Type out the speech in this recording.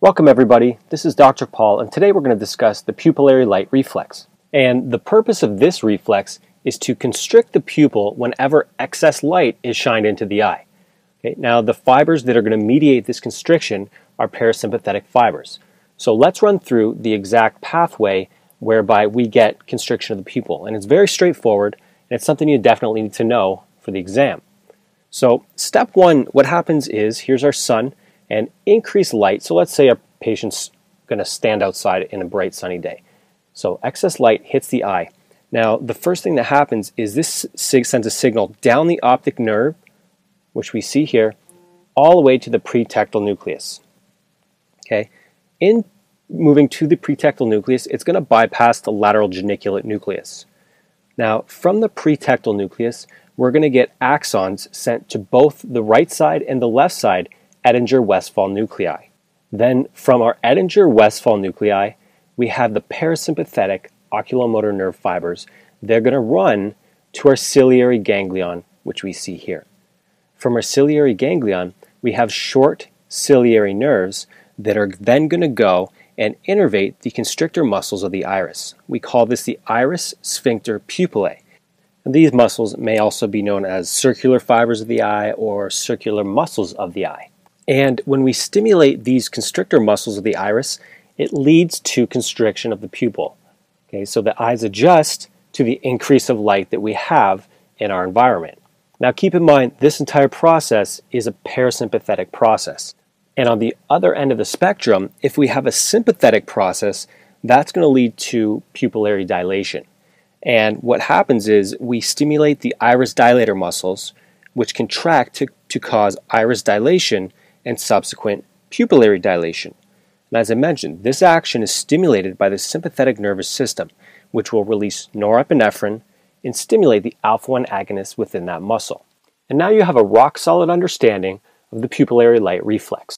Welcome everybody, this is Dr. Paul and today we're going to discuss the pupillary light reflex. And the purpose of this reflex is to constrict the pupil whenever excess light is shined into the eye. Okay, now the fibers that are going to mediate this constriction are parasympathetic fibers. So let's run through the exact pathway whereby we get constriction of the pupil. And it's very straightforward and it's something you definitely need to know for the exam. So step one, what happens is, here's our sun, and increase light. So let's say a patient's going to stand outside in a bright sunny day. So excess light hits the eye. Now, the first thing that happens is this sends a signal down the optic nerve, which we see here, all the way to the pretectal nucleus. Okay, in moving to the pretectal nucleus, it's going to bypass the lateral geniculate nucleus. Now, from the pretectal nucleus, we're going to get axons sent to both the right side and the left side Edinger-Westphal nuclei. Then from our Edinger-Westphal nuclei, we have the parasympathetic oculomotor nerve fibers. They're going to run to our ciliary ganglion, which we see here. From our ciliary ganglion, we have short ciliary nerves that are then going to go and innervate the constrictor muscles of the iris. We call this the iris sphincter pupillae. These muscles may also be known as circular fibers of the eye or circular muscles of the eye. And when we stimulate these constrictor muscles of the iris, it leads to constriction of the pupil. Okay, so the eyes adjust to the increase of light that we have in our environment. Now keep in mind, this entire process is a parasympathetic process. And on the other end of the spectrum, if we have a sympathetic process, that's going to lead to pupillary dilation. And what happens is we stimulate the iris dilator muscles, which contract to, to cause iris dilation and subsequent pupillary dilation. And as I mentioned, this action is stimulated by the sympathetic nervous system, which will release norepinephrine and stimulate the alpha 1 agonist within that muscle. And now you have a rock solid understanding of the pupillary light reflex.